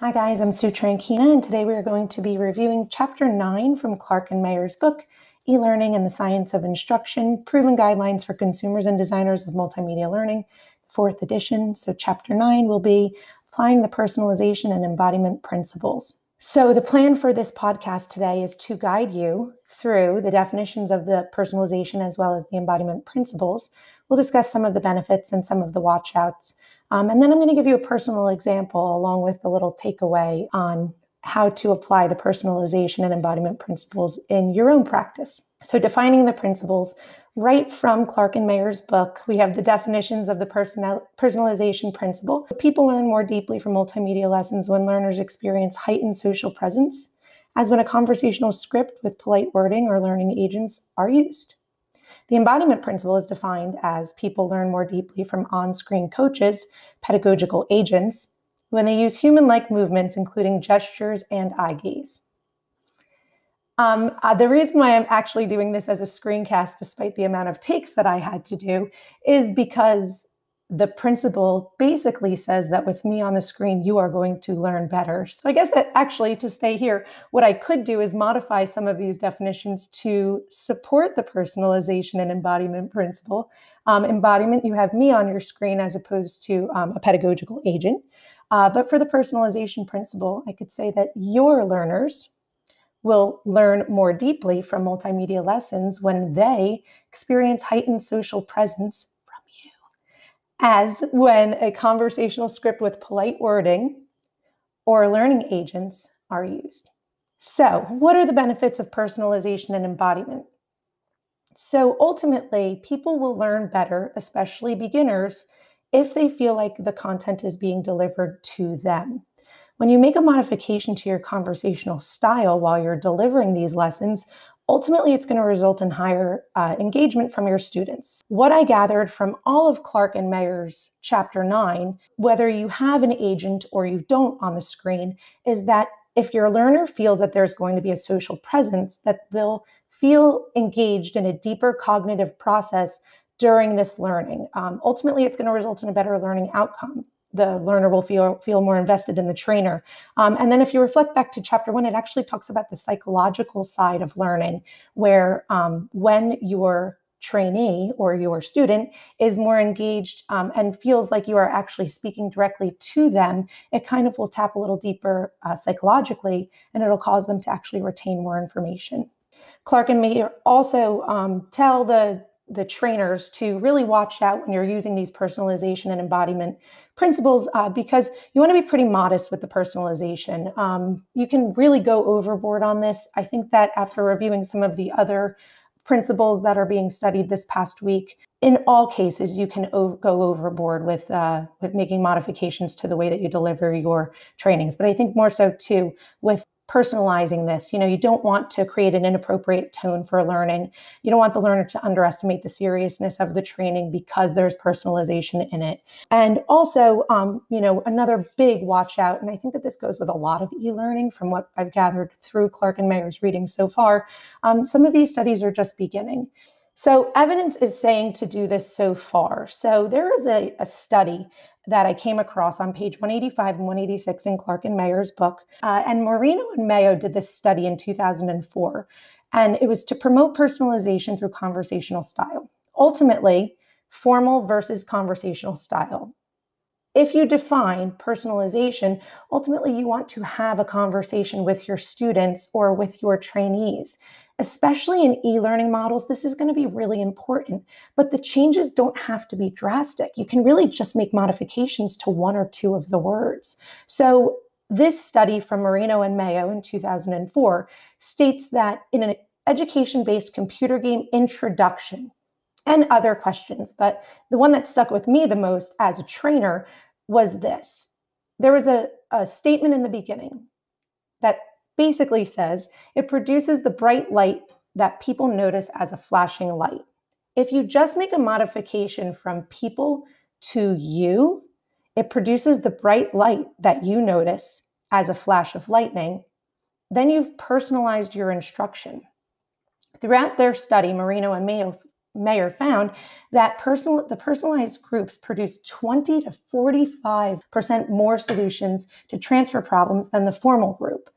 Hi guys, I'm Sue Tranchina, and today we are going to be reviewing Chapter 9 from Clark and Mayer's book, E-Learning and the Science of Instruction, Proven Guidelines for Consumers and Designers of Multimedia Learning, fourth edition. So Chapter 9 will be Applying the Personalization and Embodiment Principles. So the plan for this podcast today is to guide you through the definitions of the personalization as well as the embodiment principles. We'll discuss some of the benefits and some of the watchouts. Um, and then I'm going to give you a personal example along with a little takeaway on how to apply the personalization and embodiment principles in your own practice. So, defining the principles right from Clark and Mayer's book, we have the definitions of the personal, personalization principle. People learn more deeply from multimedia lessons when learners experience heightened social presence, as when a conversational script with polite wording or learning agents are used. The embodiment principle is defined as people learn more deeply from on screen coaches, pedagogical agents, when they use human like movements, including gestures and eye gaze. Um, uh, the reason why I'm actually doing this as a screencast, despite the amount of takes that I had to do, is because the principle basically says that with me on the screen, you are going to learn better. So I guess that actually to stay here, what I could do is modify some of these definitions to support the personalization and embodiment principle. Um, embodiment, you have me on your screen as opposed to um, a pedagogical agent. Uh, but for the personalization principle, I could say that your learners will learn more deeply from multimedia lessons when they experience heightened social presence as when a conversational script with polite wording or learning agents are used. So, what are the benefits of personalization and embodiment? So, ultimately, people will learn better, especially beginners, if they feel like the content is being delivered to them. When you make a modification to your conversational style while you're delivering these lessons, ultimately it's going to result in higher uh, engagement from your students. What I gathered from all of Clark and Mayer's chapter nine, whether you have an agent or you don't on the screen, is that if your learner feels that there's going to be a social presence, that they'll feel engaged in a deeper cognitive process during this learning. Um, ultimately, it's going to result in a better learning outcome the learner will feel feel more invested in the trainer. Um, and then if you reflect back to chapter one, it actually talks about the psychological side of learning, where um, when your trainee or your student is more engaged um, and feels like you are actually speaking directly to them, it kind of will tap a little deeper uh, psychologically and it'll cause them to actually retain more information. Clark and Mayer also um, tell the the trainers to really watch out when you're using these personalization and embodiment principles uh, because you want to be pretty modest with the personalization. Um, you can really go overboard on this. I think that after reviewing some of the other principles that are being studied this past week, in all cases, you can o- go overboard with uh, with making modifications to the way that you deliver your trainings. But I think more so too with personalizing this. You know, you don't want to create an inappropriate tone for learning. You don't want the learner to underestimate the seriousness of the training because there's personalization in it. And also, um, you know, another big watch out, and I think that this goes with a lot of e-learning from what I've gathered through Clark and Mayer's reading so far. Um, some of these studies are just beginning. So, evidence is saying to do this so far. So, there is a, a study that I came across on page 185 and 186 in Clark and Mayer's book. Uh, and Moreno and Mayo did this study in 2004. And it was to promote personalization through conversational style. Ultimately, formal versus conversational style. If you define personalization, ultimately you want to have a conversation with your students or with your trainees especially in e learning models, this is going to be really important. But the changes don't have to be drastic. You can really just make modifications to one or two of the words. So, this study from Moreno and Mayo in 2004 states that in an education based computer game introduction, and other questions, but the one that stuck with me the most as a trainer was this. There was a, a statement in the beginning that basically says it produces the bright light that people notice as a flashing light. If you just make a modification from people to you, it produces the bright light that you notice as a flash of lightning. Then you've personalized your instruction. Throughout their study, Moreno and Mayo, Mayer found that personal the personalized groups produced 20 to 45% more solutions to transfer problems than the formal group.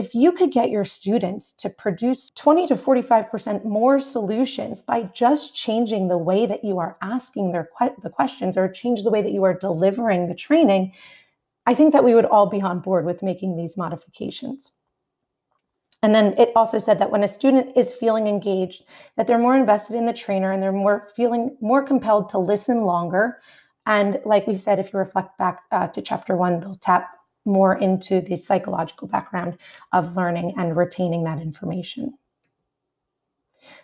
If you could get your students to produce 20 to 45% more solutions by just changing the way that you are asking their que- the questions or change the way that you are delivering the training, I think that we would all be on board with making these modifications. And then it also said that when a student is feeling engaged, that they're more invested in the trainer and they're more feeling more compelled to listen longer. And like we said, if you reflect back uh, to chapter one, they'll tap more into the psychological background of learning and retaining that information.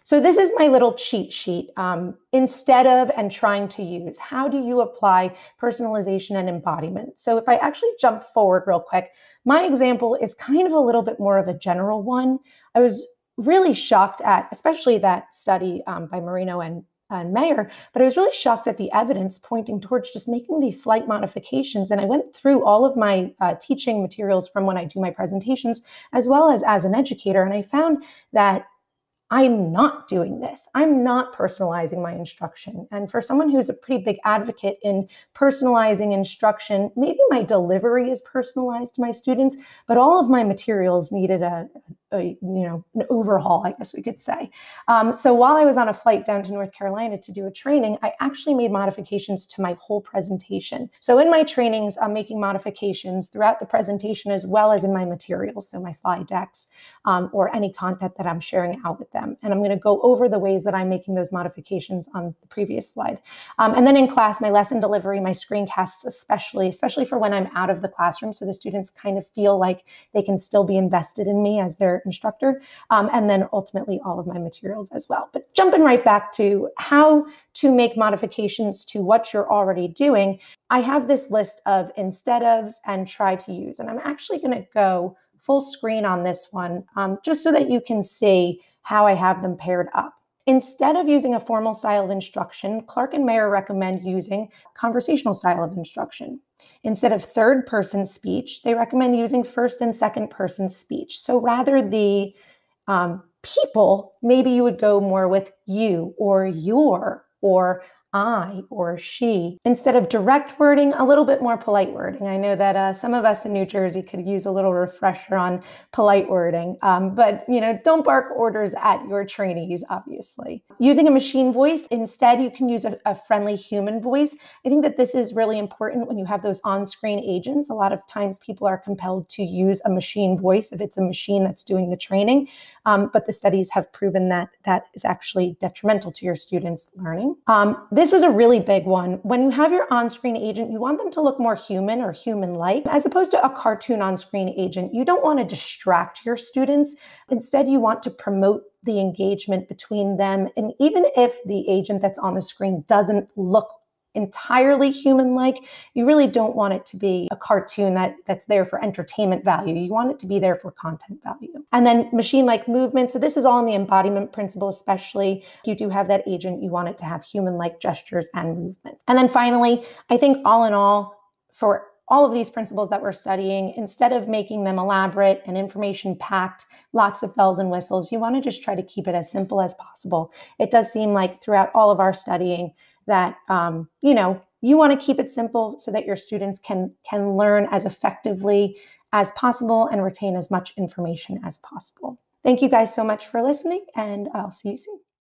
So this is my little cheat sheet. Um, instead of and trying to use, how do you apply personalization and embodiment? So if I actually jump forward real quick, my example is kind of a little bit more of a general one. I was really shocked at, especially that study um, by Moreno and and Mayer, but I was really shocked at the evidence pointing towards just making these slight modifications. And I went through all of my uh, teaching materials from when I do my presentations, as well as as an educator, and I found that I'm not doing this. I'm not personalizing my instruction. And for someone who's a pretty big advocate in personalizing instruction, maybe my delivery is personalized to my students, but all of my materials needed a, a you know an overhaul, I guess we could say. Um, so while I was on a flight down to North Carolina to do a training, I actually made modifications to my whole presentation. So in my trainings, I'm making modifications throughout the presentation as well as in my materials, so my slide decks um, or any content that I'm sharing out with them. And I'm going to go over the ways that I'm making those modifications on the previous slide. Um, and then in class, my lesson delivery, my screencasts, especially, especially for when I'm out of the classroom, so the students kind of feel like they can still be invested in me as their instructor. Um, and then ultimately all of my materials as well. But jumping right back to how to make modifications to what you're already doing, I have this list of instead ofs and try to use. And I'm actually going to go full screen on this one um, just so that you can see how I have them paired up. Instead of using a formal style of instruction, Clark and Mayer recommend using conversational style of instruction. Instead of third person speech, they recommend using first and second person speech. So rather the um, people, maybe you would go more with you or your or I or she. Instead of direct wording, a little bit more polite wording. I know that uh, some of us in New Jersey could use a little refresher on polite wording, um, but you know, don't bark orders at your trainees, obviously. Using a machine voice, instead, you can use a, a friendly human voice. I think that this is really important when you have those on screen agents. A lot of times people are compelled to use a machine voice if it's a machine that's doing the training, um, but the studies have proven that that is actually detrimental to your students' learning. Um, this this was a really big one. When you have your on screen agent, you want them to look more human or human like, as opposed to a cartoon on screen agent. You don't want to distract your students. Instead, you want to promote the engagement between them. And even if the agent that's on the screen doesn't look entirely human like you really don't want it to be a cartoon that that's there for entertainment value. You want it to be there for content value. And then machine like movement so this is all in the embodiment principle especially if you do have that agent you want it to have human like gestures and movement. And then finally i think all in all for all of these principles that we're studying, instead of making them elaborate and information packed, lots of bells and whistles, you want to just try to keep it as simple as possible. It does seem like throughout all of our studying, that um, you know you want to keep it simple so that your students can can learn as effectively as possible and retain as much information as possible. Thank you guys so much for listening, and I'll see you soon.